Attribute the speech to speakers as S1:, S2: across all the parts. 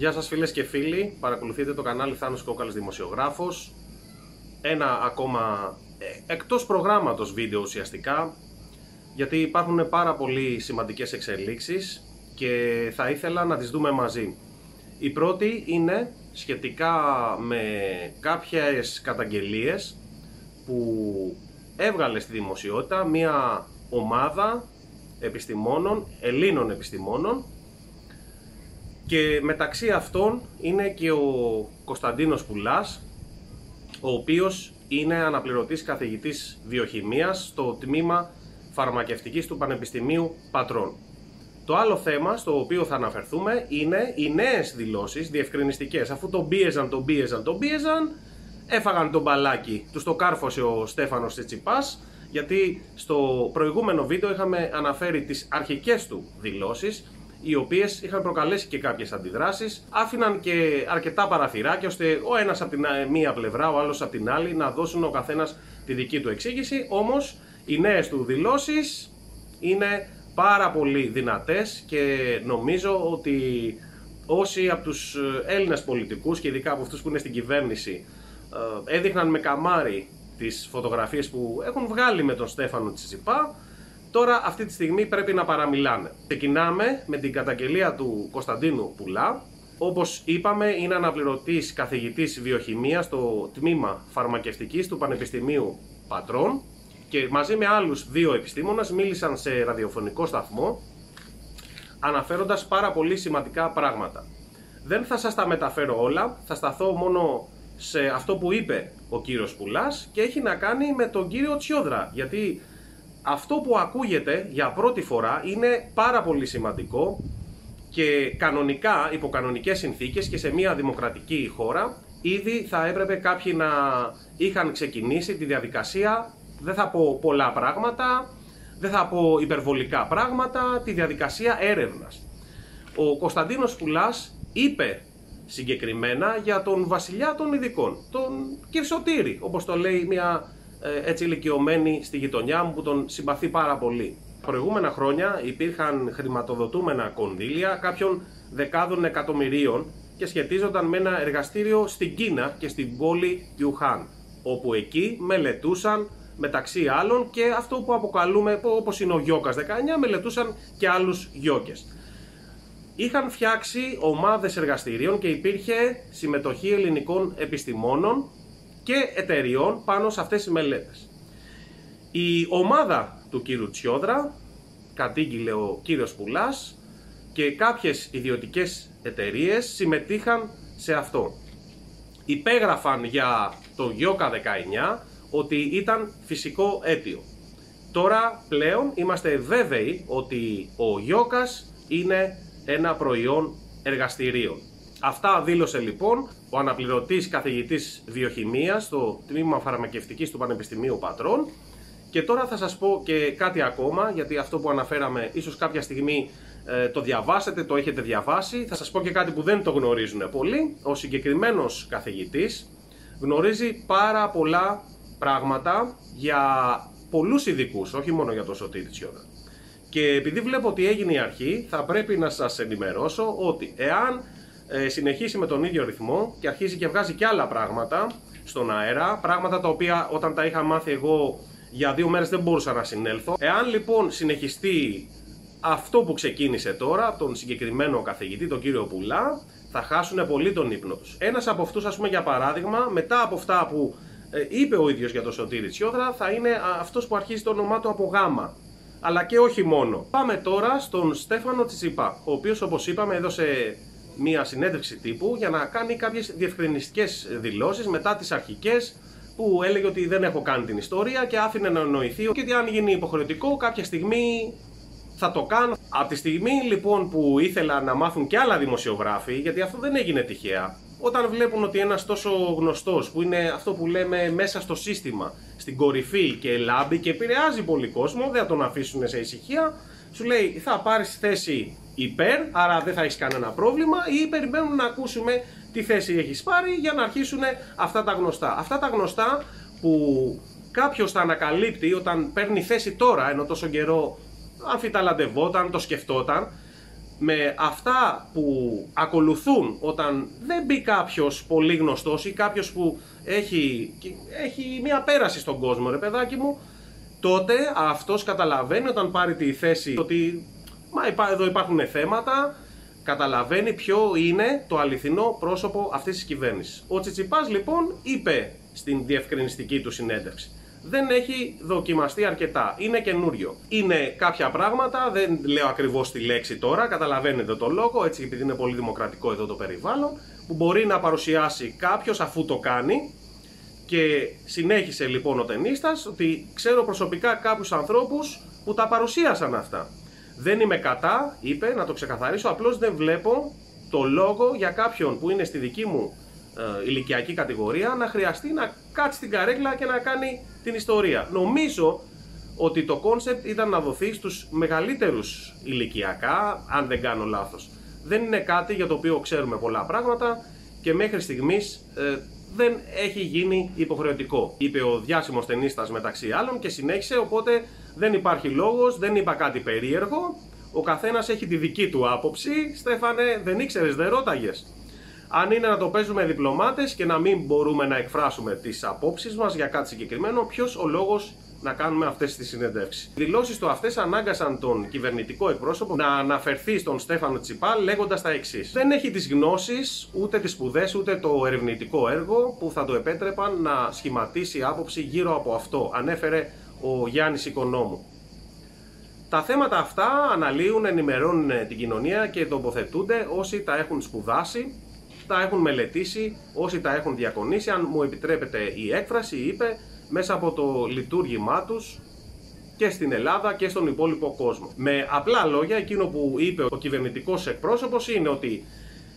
S1: Γεια σας φίλες και φίλοι, παρακολουθείτε το κανάλι Θάνος Κόκαλης Δημοσιογράφος. Ένα ακόμα ε, εκτός προγράμματος βίντεο ουσιαστικά Γιατί υπάρχουν πάρα πολύ σημαντικές εξελίξεις και θα ήθελα να τις δούμε μαζί. Η πρώτη είναι σχετικά με κάποιες καταγγελίες που έβγαλε στη δημοσιότητα μια ομάδα επιστημόνων, Ελλήνων επιστημόνων και μεταξύ αυτών είναι και ο Κωνσταντίνος Πουλάς, ο οποίος είναι αναπληρωτής καθηγητής βιοχημίας στο τμήμα φαρμακευτικής του Πανεπιστημίου Πατρών. Το άλλο θέμα στο οποίο θα αναφερθούμε είναι οι νέες δηλώσεις διευκρινιστικές. Αφού τον πίεζαν, τον πίεζαν, τον πίεζαν, έφαγαν τον μπαλάκι, τους το κάρφωσε ο Στέφανος Τσιτσιπάς, γιατί στο προηγούμενο βίντεο είχαμε αναφέρει τις αρχικές του δηλώσεις, οι οποίες είχαν προκαλέσει και κάποιες αντιδράσεις, άφηναν και αρκετά παραθυράκια ώστε ο ένας από την μία πλευρά, ο άλλος από την άλλη να δώσουν ο καθένας τη δική του εξήγηση. Όμως οι νέες του δηλώσεις είναι πάρα πολύ δυνατές και νομίζω ότι όσοι από τους Έλληνες πολιτικούς και ειδικά από αυτούς που είναι στην κυβέρνηση ε, έδειχναν με καμάρι τις φωτογραφίες που έχουν βγάλει με τον Στέφανο Τσιτσιπά Τώρα αυτή τη στιγμή πρέπει να παραμιλάνε. Ξεκινάμε με την καταγγελία του Κωνσταντίνου Πουλά. Όπως είπαμε είναι αναπληρωτής καθηγητής βιοχημίας στο τμήμα φαρμακευτικής του Πανεπιστημίου Πατρών και μαζί με άλλους δύο επιστήμονες μίλησαν σε ραδιοφωνικό σταθμό αναφέροντας πάρα πολύ σημαντικά πράγματα. Δεν θα σας τα μεταφέρω όλα, θα σταθώ μόνο σε αυτό που είπε ο κύριος Πουλάς και έχει να κάνει με τον κύριο Τσιόδρα γιατί αυτό που ακούγεται για πρώτη φορά είναι πάρα πολύ σημαντικό και κανονικά, υπό κανονικές συνθήκες και σε μια δημοκρατική χώρα, ήδη θα έπρεπε κάποιοι να είχαν ξεκινήσει τη διαδικασία, δεν θα πω πολλά πράγματα, δεν θα πω υπερβολικά πράγματα, τη διαδικασία έρευνας. Ο Κωνσταντίνος Πουλάς είπε συγκεκριμένα για τον βασιλιά των ειδικών, τον Κυρσοτήρη, όπως το λέει μια ε, έτσι ηλικιωμένη στη γειτονιά μου που τον συμπαθεί πάρα πολύ. Προηγούμενα χρόνια υπήρχαν χρηματοδοτούμενα κονδύλια κάποιων δεκάδων εκατομμυρίων και σχετίζονταν με ένα εργαστήριο στην Κίνα και στην πόλη Γιουχάν, όπου εκεί μελετούσαν μεταξύ άλλων και αυτό που αποκαλούμε όπως είναι ο Γιώκας 19, μελετούσαν και άλλους γιώκες. Είχαν φτιάξει ομάδες εργαστηρίων και υπήρχε συμμετοχή ελληνικών επιστημόνων και εταιριών πάνω σε αυτές τις μελέτες. Η ομάδα του κύριου Τσιόδρα, κατήγγειλε ο κύριος Πουλάς και κάποιες ιδιωτικές εταιρείες συμμετείχαν σε αυτό. Υπέγραφαν για το Γιώκα 19 ότι ήταν φυσικό αίτιο. Τώρα πλέον είμαστε βέβαιοι ότι ο Γιώκας είναι ένα προϊόν εργαστηρίων. Αυτά δήλωσε λοιπόν ο αναπληρωτής καθηγητής βιοχημίας στο τμήμα φαρμακευτικής του Πανεπιστημίου Πατρών. Και τώρα θα σας πω και κάτι ακόμα γιατί αυτό που αναφέραμε ίσως κάποια στιγμή ε, το διαβάσετε, το έχετε διαβάσει. Θα σας πω και κάτι που δεν το γνωρίζουν πολύ ο συγκεκριμένος καθηγητής γνωρίζει πάρα πολλά πράγματα για πολλούς ειδικούς, όχι μόνο για το Σωτήρι Τσιόδα. Και επειδή βλέπω ότι έγινε η αρχή, θα πρέπει να σας ενημερώσω ότι εάν ε, συνεχίσει με τον ίδιο ρυθμό και αρχίζει και βγάζει και άλλα πράγματα στον αέρα, πράγματα τα οποία όταν τα είχα μάθει εγώ για δύο μέρες δεν μπορούσα να συνέλθω. Εάν λοιπόν συνεχιστεί αυτό που ξεκίνησε τώρα από τον συγκεκριμένο καθηγητή, τον κύριο Πουλά, θα χάσουν πολύ τον ύπνο τους. Ένας από αυτούς, ας πούμε για παράδειγμα, μετά από αυτά που ε, είπε ο ίδιος για τον Σωτήρη Τσιόδρα, θα είναι αυτός που αρχίζει το όνομά του από γάμα. Αλλά και όχι μόνο. Πάμε τώρα στον Στέφανο Τσιτσιπά, ο οποίος όπως είπαμε έδωσε μία συνέντευξη τύπου για να κάνει κάποιες διευκρινιστικές δηλώσεις μετά τις αρχικές που έλεγε ότι δεν έχω κάνει την ιστορία και άφηνε να εννοηθεί και ότι αν γίνει υποχρεωτικό κάποια στιγμή θα το κάνω. Από τη στιγμή λοιπόν που ήθελα να μάθουν και άλλα δημοσιογράφοι, γιατί αυτό δεν έγινε τυχαία, όταν βλέπουν ότι ένας τόσο γνωστός που είναι αυτό που λέμε μέσα στο σύστημα, στην κορυφή και λάμπει και επηρεάζει πολύ κόσμο, δεν θα τον αφήσουν σε ησυχία, σου λέει θα πάρεις θέση υπέρ, άρα δεν θα έχεις κανένα πρόβλημα, ή περιμένουν να ακούσουμε τι θέση έχεις πάρει για να αρχίσουν αυτά τα γνωστά. Αυτά τα γνωστά που κάποιος τα ανακαλύπτει όταν παίρνει θέση τώρα, ενώ τόσο καιρό αμφιταλαντευόταν, το σκεφτόταν, με αυτά που ακολουθούν όταν δεν μπει κάποιος πολύ γνωστός ή κάποιος που έχει, έχει μια πέραση στον κόσμο ρε παιδάκι μου τότε αυτός καταλαβαίνει όταν πάρει τη θέση ότι μα εδώ υπάρχουν θέματα καταλαβαίνει ποιο είναι το αληθινό πρόσωπο αυτής της κυβέρνησης. Ο Τσιτσιπάς λοιπόν είπε στην διευκρινιστική του συνέντευξη δεν έχει δοκιμαστεί αρκετά. Είναι καινούριο. Είναι κάποια πράγματα, δεν λέω ακριβώς τη λέξη τώρα, καταλαβαίνετε το λόγο, έτσι επειδή είναι πολύ δημοκρατικό εδώ το περιβάλλον, που μπορεί να παρουσιάσει κάποιος αφού το κάνει. Και συνέχισε λοιπόν ο ταινίστας ότι ξέρω προσωπικά κάποιους ανθρώπους που τα παρουσίασαν αυτά. Δεν είμαι κατά, είπε, να το ξεκαθαρίσω, απλώς δεν βλέπω το λόγο για κάποιον που είναι στη δική μου ε, ηλικιακή κατηγορία να χρειαστεί να κάτσει στην καρέκλα και να κάνει την ιστορία. Νομίζω ότι το concept ήταν να δοθεί στους μεγαλύτερους ηλικιακά, αν δεν κάνω λάθος. Δεν είναι κάτι για το οποίο ξέρουμε πολλά πράγματα και μέχρι στιγμής ε, δεν έχει γίνει υποχρεωτικό. Είπε ο διάσημος τενίστας μεταξύ άλλων και συνέχισε, οπότε δεν υπάρχει λόγος, δεν είπα κάτι περίεργο. Ο καθένας έχει τη δική του άποψη. Στέφανε, δεν ήξερες, δεν ρώταγες αν είναι να το παίζουμε διπλωμάτες και να μην μπορούμε να εκφράσουμε τις απόψεις μας για κάτι συγκεκριμένο, ποιος ο λόγος να κάνουμε αυτές τις συνεντεύξεις. Οι δηλώσεις του αυτές ανάγκασαν τον κυβερνητικό εκπρόσωπο να αναφερθεί στον Στέφανο Τσιπά λέγοντας τα εξής. Δεν έχει τις γνώσεις, ούτε τις σπουδές, ούτε το ερευνητικό έργο που θα το επέτρεπαν να σχηματίσει άποψη γύρω από αυτό, ανέφερε ο Γιάννης Οικονόμου. Τα θέματα αυτά αναλύουν, ενημερώνουν την κοινωνία και τοποθετούνται όσοι τα έχουν σπουδάσει τα έχουν μελετήσει, όσοι τα έχουν διακονήσει, αν μου επιτρέπετε η έκφραση, είπε, μέσα από το λειτουργήμά τους και στην Ελλάδα και στον υπόλοιπο κόσμο. Με απλά λόγια, εκείνο που είπε ο κυβερνητικός εκπρόσωπος είναι ότι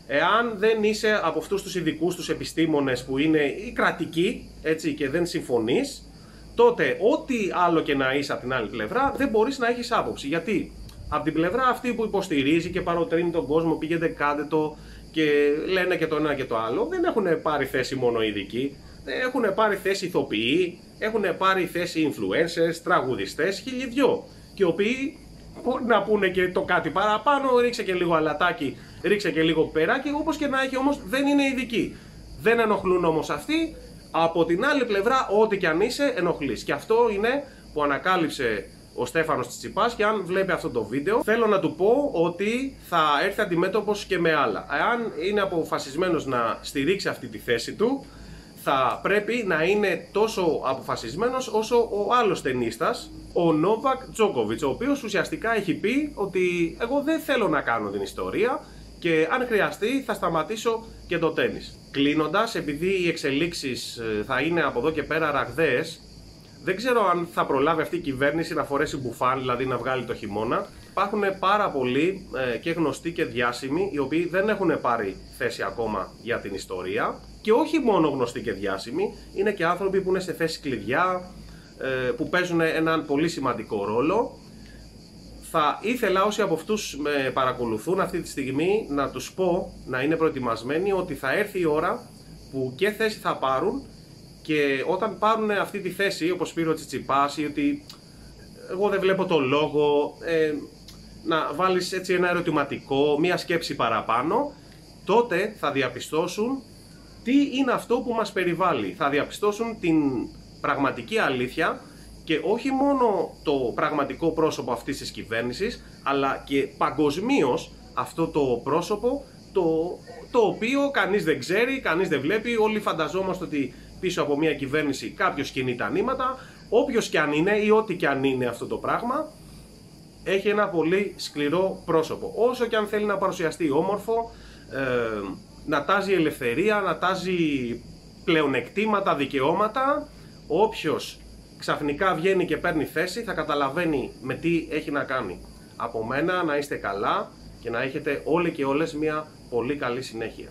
S1: εάν δεν είσαι από αυτούς τους ειδικούς τους επιστήμονες που είναι οι κρατικοί έτσι, και δεν συμφωνείς, τότε ό,τι άλλο και να είσαι από την άλλη πλευρά δεν μπορείς να έχεις άποψη. Γιατί από την πλευρά αυτή που υποστηρίζει και παροτρύνει τον κόσμο, πήγαινε κάντε το, και λένε και το ένα και το άλλο, δεν έχουν πάρει θέση μόνο ειδικοί. Έχουν πάρει θέση ηθοποιοί, έχουν πάρει θέση influencers, τραγουδιστές, χιλιδιό. Και οι οποίοι μπορεί να πούνε και το κάτι παραπάνω, ρίξε και λίγο αλατάκι, ρίξε και λίγο περάκι, όπως και να έχει όμως δεν είναι ειδικοί. Δεν ενοχλούν όμως αυτοί, από την άλλη πλευρά ό,τι και αν είσαι ενοχλείς. Και αυτό είναι που ανακάλυψε ο Στέφανος Τσιτσιπάς και αν βλέπει αυτό το βίντεο θέλω να του πω ότι θα έρθει αντιμέτωπος και με άλλα. Αν είναι αποφασισμένος να στηρίξει αυτή τη θέση του θα πρέπει να είναι τόσο αποφασισμένος όσο ο άλλος ταινίστας, ο Νόβακ Τζόκοβιτς, ο οποίος ουσιαστικά έχει πει ότι εγώ δεν θέλω να κάνω την ιστορία και αν χρειαστεί θα σταματήσω και το τέννις. Κλείνοντας, επειδή οι εξελίξεις ε, θα είναι από εδώ και πέρα ραγδαίες, δεν ξέρω αν θα προλάβει αυτή η κυβέρνηση να φορέσει μπουφάν, δηλαδή να βγάλει το χειμώνα. Υπάρχουν πάρα πολλοί ε, και γνωστοί και διάσημοι, οι οποίοι δεν έχουν πάρει θέση ακόμα για την ιστορία. Και όχι μόνο γνωστοί και διάσημοι, είναι και άνθρωποι που είναι σε θέση κλειδιά, ε, που παίζουν έναν πολύ σημαντικό ρόλο. Θα ήθελα όσοι από αυτούς με παρακολουθούν αυτή τη στιγμή να τους πω να είναι προετοιμασμένοι ότι θα έρθει η ώρα που και θέση θα πάρουν και όταν πάρουν αυτή τη θέση, όπως πήρε ο Τσιτσιπάς, ή ότι εγώ δεν βλέπω το λόγο, ε, να βάλεις έτσι ένα ερωτηματικό, μία σκέψη παραπάνω, τότε θα διαπιστώσουν τι είναι αυτό που μας περιβάλλει. Θα διαπιστώσουν την πραγματική αλήθεια και όχι μόνο το πραγματικό πρόσωπο αυτής της κυβέρνησης, αλλά και παγκοσμίως αυτό το πρόσωπο το, το οποίο κανείς δεν ξέρει, κανείς δεν βλέπει, όλοι φανταζόμαστε ότι πίσω από μια κυβέρνηση κάποιος κινεί τα νήματα, όποιος και αν είναι ή ό,τι και αν είναι αυτό το πράγμα, έχει ένα πολύ σκληρό πρόσωπο. Όσο και αν θέλει να παρουσιαστεί όμορφο, ε, να τάζει ελευθερία, να τάζει πλεονεκτήματα, δικαιώματα, όποιος ξαφνικά βγαίνει και παίρνει θέση θα καταλαβαίνει με τι έχει να κάνει. Από μένα να είστε καλά και να έχετε όλοι και όλες μια πολύ καλή συνέχεια.